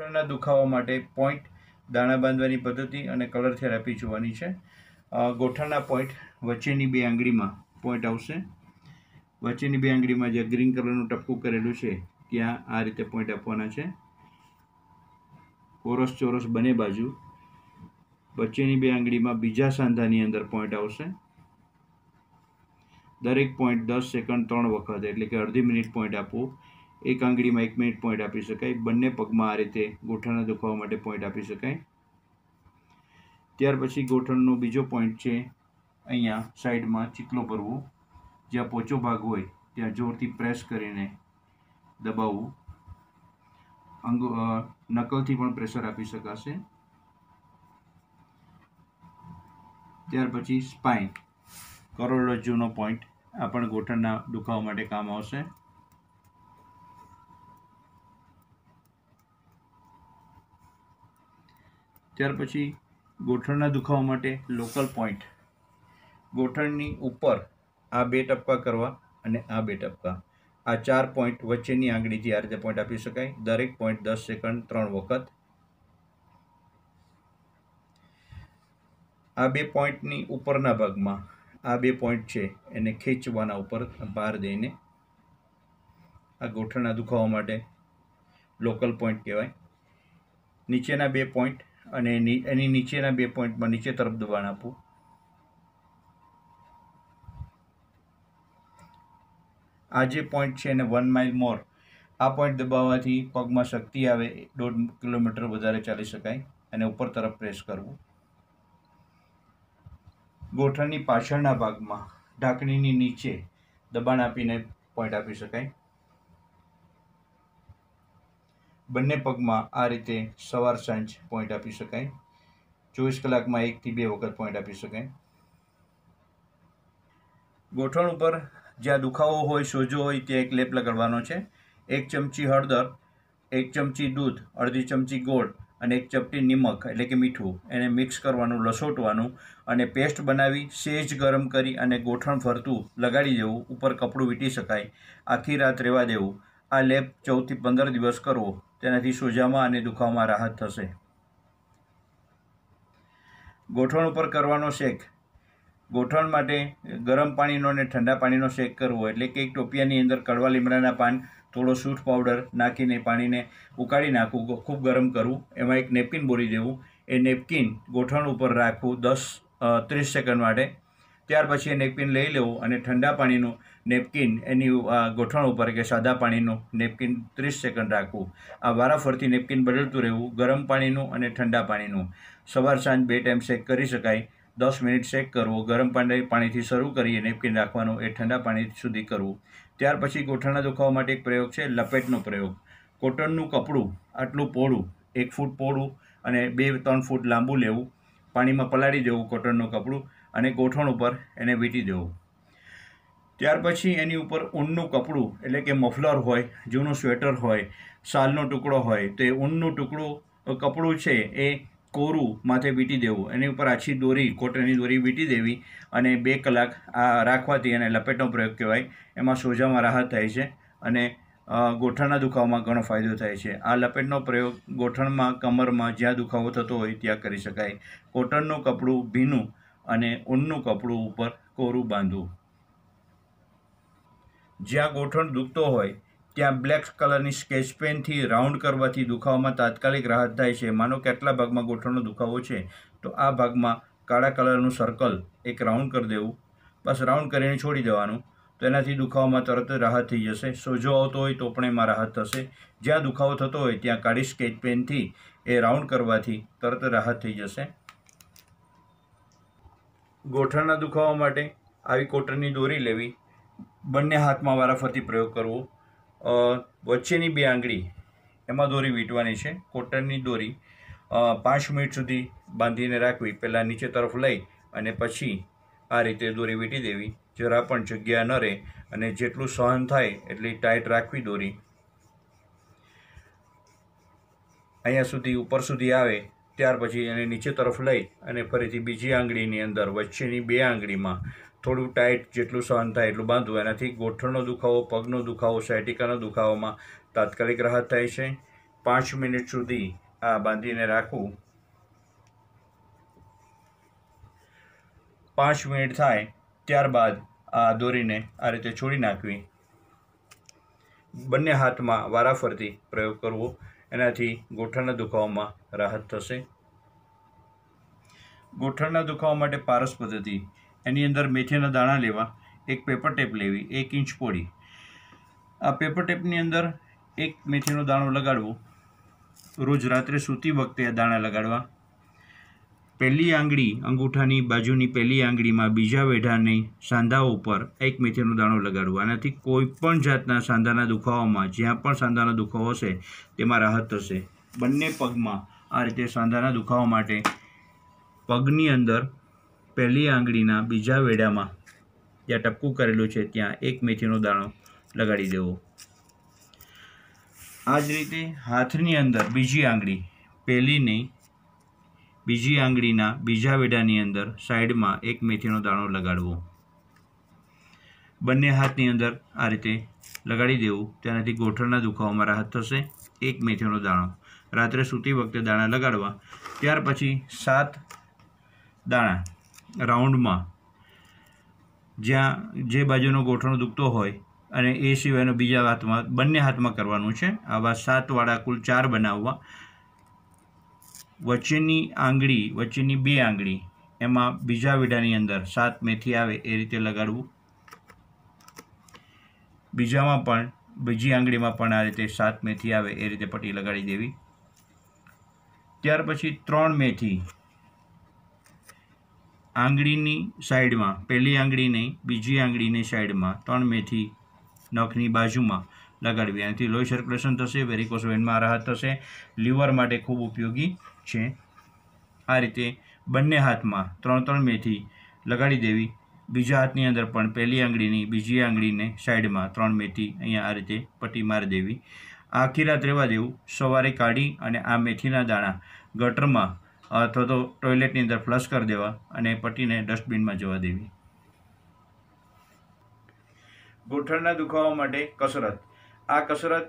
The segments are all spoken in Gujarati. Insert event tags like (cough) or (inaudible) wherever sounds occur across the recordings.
ગોઠણના દુખાવા માટે પોઈન્ટ દાણા બાંધવાની પદ્ધતિ અને કલર થેરાપી જોવાની છે. ગોઠણના પોઈન્ટ વચ્ચેની બે આંગળીમાં પોઈન્ટ આવશે. વચ્ચેની બે આંગળીમાં જે ગ્રીન કલરનું ટપકું કરેલું છે, ત્યાં આ રીતે પોઈન્ટ આપવાના છે. કોરસ ચોરસ બંને બાજુ. વચ્ચેની બે આંગળીમાં બીજા સાંધાની અંદર પોઈન્ટ આવશે. દરેક પોઈન્ટ દસ સેકન્ડ ત્રણ વખત, એટલે કે અડધી મિનિટ પોઈન્ટ આપવું. એક આંગળીમાં એક મિનિટ પોઈન્ટ આપી શકાય. બંને પગમાં આ રીતે ગોઠણના દુખાવા માટે પોઈન્ટ આપી શકાય. ત્યાર પછી ગોઠણનો બીજો પોઈન્ટ છે અહીંયા સાઈડમાં ચીકલો ભરવો. જ્યાં પોચો ભાગ હોય, ત્યાં જોરથી પ્રેસ કરીને દબાવવું. અંગ નકલથી પણ પ્રેશર આપી શકાશે. ત્યાર પછી સ્પાઇન કરોડરજ્જુનો પોઈન્ટ આ પણ ગોઠણના દુખાવા માટે કામ આવશે. ત્યાર પછી ગોઠણના દુખાવા માટે લોકલ પોઈન્ટ ગોઠણની ઉપર આ બે ટપકા કરવા અને આ બે ટપકા. આ ચાર પોઈન્ટ વચ્ચેની આંગળીથી આ રીતે પોઈન્ટ આપી શકાય. દરેક પોઈન્ટ દસ સેકન્ડ ત્રણ વખત. આ બે પોઈન્ટની ઉપરના ભાગમાં આ બે પોઈન્ટ છે, એને ખેંચવાના ઉપર ભાર દઈને આ ગોઠણના દુખાવા માટે લોકલ પોઈન્ટ કહેવાય. નીચેના બે પોઈન્ટ અને એની નીચેના બે પોઈન્ટમાં નીચે તરફ દબાણ આપવું. આ જે પોઈન્ટ છે એને વન માઇલ મોર આ પોઈન્ટ દબાવવાથી પગમાં શક્તિ આવે, દોઢ કિલોમીટર વધારે ચાલી શકાય, અને ઉપર તરફ પ્રેસ કરવું. ગોઠણની પાછળના ભાગમાં ઢાંકણીની નીચે દબાણ આપીને પોઈન્ટ આપી શકાય. બંને પગમાં આ રીતે સવાર સાંજ પોઈન્ટ આપી શકાય. ચોવીસ કલાકમાં એકથી બે વખત પોઈન્ટ આપી શકાય. ગોઠણ ઉપર જ્યાં દુખાવો હોય, સોજો હોય, ત્યાં એક લેપ લગાડવાનો છે. એક ચમચી હળદર, એક ચમચી દૂધ, અડધી ચમચી ગોળ અને એક ચપટી નિમક, એટલે કે મીઠું, એને મિક્સ કરવાનું, લસોટવાનું અને પેસ્ટ બનાવી, સેજ ગરમ કરી અને ગોઠણ ફરતું લગાડી દેવું, ઉપર કપડું વીટી શકાય, આખી રાત રહેવા દેવું. આ લેપ ચૌદથી પંદર દિવસ કરવો. તેનાથી સોજામાં અને દુખાવામાં રાહત થશે. ગોઠણ ઉપર કરવાનો શેક. ગોઠણ માટે ગરમ પાણીનો અને ઠંડા પાણીનો શેક કરવો એટલે કે એક ટોપિયાની અંદર કડવા લીમડાના પાન, થોડો સૂઠ પાવડર નાખીને પાણીને ઉકાળી નાખવું ખૂબ ગરમ કરવું. એમાં એક નેપકિન બોરી દેવું. એ નેપકિન ગોઠણ ઉપર રાખવું દસ ત્રીસ સેકન્ડ માટે. ત્યાર પછી એ નેપકિન લઈ લેવું અને ઠંડા પાણીનું નેપકિન એની ગોઠવણ ઉપર કે સાદા પાણીનું નેપકિન ત્રીસ સેકન્ડ રાખવું. આ વારાફરતી નેપકિન બદલતું રહેવું, ગરમ પાણીનું અને ઠંડા પાણીનું. સવાર સાંજ બે ટાઈમ શેક કરી શકાય. દસ મિનિટ શેક કરવો, ગરમ પાણી, પાણીથી શરૂ કરીએ નેપકિન રાખવાનું એ ઠંડા પાણી સુધી કરવું. ત્યાર પછી ગોઠણના દુખાવા માટે એક પ્રયોગ છે, લપેટનો પ્રયોગ. કોટનનું કપડું આટલું પહોળું એક ફૂટ પહોળું અને બે, ત્રણ ફૂટ લાંબુ લેવું. પાણીમાં પલાળી દેવું કોટનનું કપડું અને ગોઠણ ઉપર એને વીંટી દેવું. ત્યાર પછી એની ઉપર ઊનનું કપડું, એટલે કે મફલર હોય, જૂનું સ્વેટર હોય શાલનો ટુકડો હોય, તો એ ઊનનું ટુકડું કપડું છે એ કોરું માથે વીંટી દેવું. એની ઉપર આછી દોરી, કોટનની દોરી વીંટી દેવી અને બે કલાક આ રાખવાથી એને લપેટનો પ્રયોગ કહેવાય. એમાં સોજામાં રાહત થાય છે અને ગોઠણના દુખાવામાં ઘણો ફાયદો થાય છે. આ લપેટનો પ્રયોગ ગોઠણમાં, કમરમાં જ્યાં દુખાવો થતો હોય ત્યાં કરી શકાય. કોટનનું કપડું ભીનું અને ઊનનું કપડું ઉપર કોરું બાંધવું. જ્યાં ગોઠણ દુખતો હોય, ત્યાં બ્લેક કલરની સ્કેચ પેનથી રાઉન્ડ કરવાથી દુખાવામાં તાત્કાલિક રાહત થાય છે. માનો કેટલા ભાગમાં ગોઠણનો દુખાવો છે, તો આ ભાગમાં કાળા કલરનું સર્કલ એક રાઉન્ડ કરી દેવું. બસ રાઉન્ડ કરીને છોડી દેવાનું. તો એનાથી દુખાવામાં તરત રાહત થઈ જશે. સોજો આવતો હોય તો પણ એમાં રાહત થશે. જ્યાં દુખાવો થતો હોય, ત્યાં કાળી સ્કેચ પેનથી એ રાઉન્ડ કરવાથી તરત રાહત થઈ જશે. ગોઠણના દુખાવા માટે આવી કોટનની દોરી લેવી. બંને હાથમાં વારાફરતી પ્રયોગ કરવો. વચ્ચેની બે આંગળી એમાં દોરી વીંટવાની છે. કોટનની દોરી પાંચ મિનિટ સુધી બાંધીને રાખવી, પહેલાં નીચે તરફ લઈ અને પછી આ રીતે દોરી વીંટી દેવી. જરા પણ જગ્યા ન રહે અને જેટલું સહન થાય એટલી ટાઈટ રાખવી દોરી. અહીંયા સુધી, ઉપર સુધી આવે, ત્યાર પછી એને નીચે તરફ લઈ અને ફરીથી બીજી આંગળીની અંદર, વચ્ચેની બે આંગળીમાં થોડું ટાઈટ જેટલું સહન થાય એટલું બાંધવું. એનાથી ગોઠણનો દુખાવો, પગનો દુખાવો સાયટિકાનો દુખાવામાં તાત્કાલિક રાહત થાય છે. પાંચ મિનિટ સુધી આ બાંધીને રાખવું. પાંચ મિનિટ થાય ત્યારબાદ આ દોરીને આ રીતે છોડી નાખવી. બંને હાથમાં વારાફરતી પ્રયોગ કરવો. એનાથી ગોઠણના દુખાવામાં રાહત થશે. ગોઠણના દુખાવા માટે પારસ પદ્ધતિ એની અંદર મેથીના દાણા લેવા, એક પેપર ટેપ લેવી, એક ઇંચ પોડી આ પેપર ટેપની અંદર એક મેથીનો દાણો લગાડવો. રોજ રાત્રે સૂતી વખતે આ દાણા લગાડવા. પહેલી આંગળી અંગૂઠાની બાજુની પહેલી આંગળીમાં બીજા વેઢાની સાંધા ઉપર એક મેથીનો દાણો લગાડવો. આનાથી કોઈ પણ જાતના સાંધાના દુખાવામાં, જ્યાં પણ સાંધાનો દુખાવો હશે, તેમાં રાહત થશે. બંને પગમાં આ રીતે સાંધાના દુખાવા માટે પગની અંદર પહેલી આંગળીના બીજા વેડામાં જ્યાં ટપકું કરેલું છે, ત્યાં એક મેથીનો દાણો લગાડી દેવો. આ જ રીતે હાથની અંદર બીજી આંગળી, પહેલીની બીજી આંગળીના બીજા વેડાની અંદર સાઈડમાં એક મેથીનો દાણો લગાડવો. બંને હાથની અંદર આ રીતે લગાડી દેવું. તેનાથી ગોઠણના દુખાવામાં રાહત થશે. એક મેથીનો દાણો. રાત્રે સૂતી વખતે દાણા લગાડવા. ત્યાર પછી સાત દાણા રાઉન્ડમાં જ્યાં જે બાજુનો ગોઠણો દુખતો હોય અને એ સિવાયનો બીજા હાથમાં, બંને હાથમાં કરવાનું છે. આવા સાતવાળા કુલ ચાર બનાવવા. વચ્ચેની આંગળી, વચ્ચેની બે આંગળી, એમાં બીજા વીડાની અંદર સાત મેથી આવે એ રીતે લગાડવું. બીજામાં પણ, બીજી આંગળીમાં પણ આ રીતે સાત મેથી આવે એ રીતે પટ્ટી લગાડી દેવી. ત્યાર પછી ત્રણ મેથી આંગળીની સાઈડમાં, પહેલી આંગળીની, બીજી આંગળીની સાઈડમાં, ત્રણ મેથી નખની બાજુમાં લગાડવી. એનાથી લોહી સર્ક્યુલેશન થશે વેરિકોસ વેનમાં રાહત થશે. લીવર માટે ખૂબ ઉપયોગી છે. આ રીતે બંને હાથમાં ત્રણ ત્રણ મેથી લગાડી દેવી. બીજા હાથની અંદર પણ પહેલી આંગળીની, બીજી આંગળીને સાઈડમાં ત્રણ મેથી અહીંયા આ રીતે પટ્ટી મારી દેવી. આખી રાત રહેવા દેવું. સવારે કાઢી અને આ મેથીના દાણા ગટરમાં અથવા તો ટોયલેટની અંદર ફ્લશ કરી દેવા અને પટ્ટીને ડસ્ટબિનમાં જવા દેવી. ગોઠણના દુખાવા માટે કસરત. આ કસરત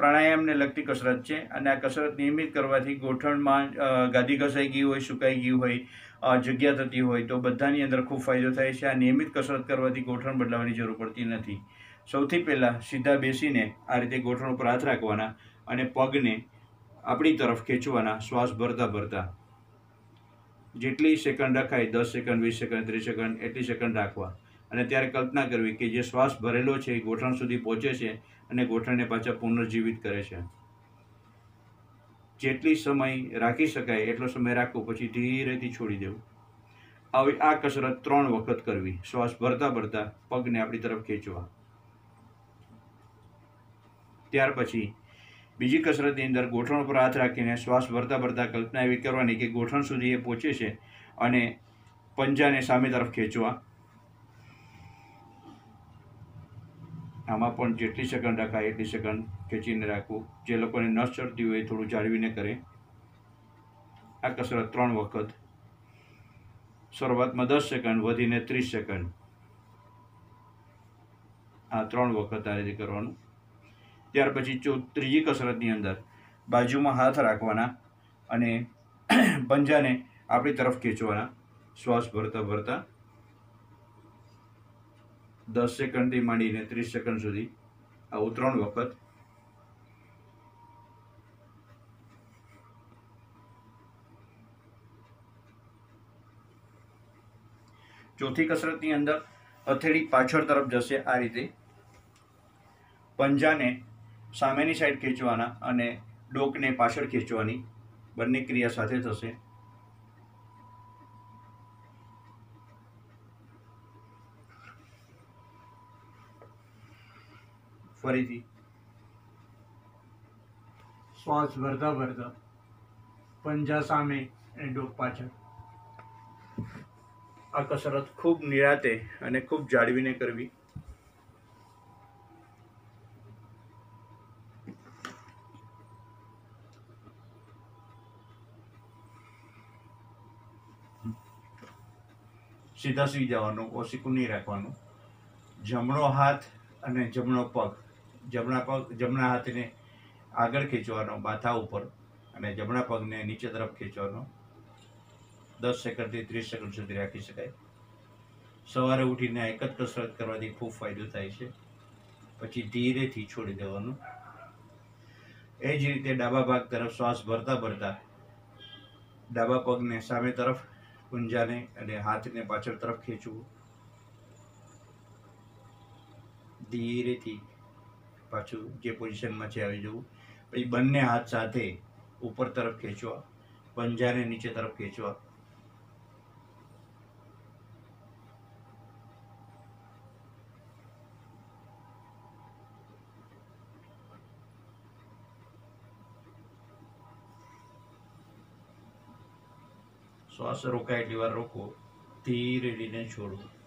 પ્રાણાયામને લગતી કસરત છે અને આ કસરત નિયમિત કરવાથી ગોઠણમાં ગાદી ઘસાઈ ગઈ હોય, સુકાઈ ગઈ હોય જગ્યા થતી હોય તો બધાની અંદર ખૂબ ફાયદો થાય છે. આ નિયમિત કસરત કરવાથી ગોઠણ બદલાવાની જરૂર પડતી નથી. સૌથી પહેલાં સીધા બેસીને આ રીતે ગોઠણ ઉપર હાથ રાખવાના અને પગને આપણી તરફ ખેંચવાના શ્વાસ ભરતા ભરતા જેટલી સેકન્ડ રખાય, દસ સેકન્ડ વીસ સેકન્ડ ત્રીસ સેકન્ડ એટલી સેકન્ડ રાખવા. અને ત્યારે કલ્પના કરવી કે જે શ્વાસ ભરેલો છે, એ ગોઠણ સુધી પહોંચે છે અને ગોઠણને પાછા પુનર્જીવિત કરે છે. જેટલી સમય રાખી શકાય, એટલો સમય રાખવો, પછી ધીરેથી છોડી દેવું. આવી આ કસરત ત્રણ વખત કરવી. શ્વાસ ભરતા ભરતા પગને આપણી તરફ ખેંચવા. ત્યાર પછી બીજી કસરતની અંદર ગોઠણ પર હાથ રાખીને શ્વાસ ભરતા ભરતા કલ્પના એવી કરવાની કે ગોઠણ સુધી એ પહોંચે છે અને પંજાને સામે તરફ ખેંચવા. આમાં પણ જેટલી સેકન્ડ રાખાય એટલી સેકન્ડ ખેંચીને રાખવું. જે લોકોને નસ ચડતી હોય થોડું જાળવીને કરે. આ કસરત ત્રણ વખત. શરૂઆતમાં દસ સેકન્ડ વધીને ત્રીસ સેકન્ડ આ ત્રણ વખત આ રીતે કરવાનું. ત્યાર પછી ચો, ત્રીજી કસરતની અંદર બાજુમાં હાથ રાખવાના અને (clears throat) પંજાને આપણી તરફ ખેંચવાના. શ્વાસ ભરતા ભરતા દસ સેકન્ડથી માંડીને ત્રીસ સેકન્ડ સુધી આવું ત્રણ વખત. ચોથી કસરતની અંદર હથેળી પાછળ તરફ જશે આ રીતે. પંજાને સામેની સાઈડ ખેંચવાના અને ડોકને પાછળ ખેંચવાની બંને ક્રિયા સાથે થશે. ફરીથી. શ્વાસ ભરતા ભરતા પંજા સામે અને ડોક પાછળ. આ કસરત ખૂબ નિરાતે અને ખૂબ જાળવીને કરવી. સીધા સુઈ જવાનું ઓસીકું નહીં રાખવાનું. જમણો હાથ અને જમણો પગ. જમણા પગ, જમણા હાથને આગળ ખેંચવાનો, માથા ઉપર. અને જમણા પગને નીચે તરફ ખેંચવાનો. દસ સેકન્ડથી ત્રીસ સેકન્ડ સુધી રાખી શકાય. સવારે ઉઠીને એક જ કસરત કરવાથી ખૂબ ફાયદો થાય છે. પછી ધીરેથી છોડી દેવાનું. એ જ રીતે ડાબા ભાગ તરફ શ્વાસ ભરતા ભરતા ડાબા પગને સામે તરફ કુંજાને અને હાથને પાછળ તરફ ખેંચવું. ધીરેથી પાછું જે પોઝિશનમાં છે આવી જવું. પછી બંને હાથ સાથે ઉપર તરફ ખેંચવા, પંજાને નીચે તરફ ખેંચવા. શ્વાસ રોકાય એટલી વાર રોકો ધીરે ધીરે છોડવું.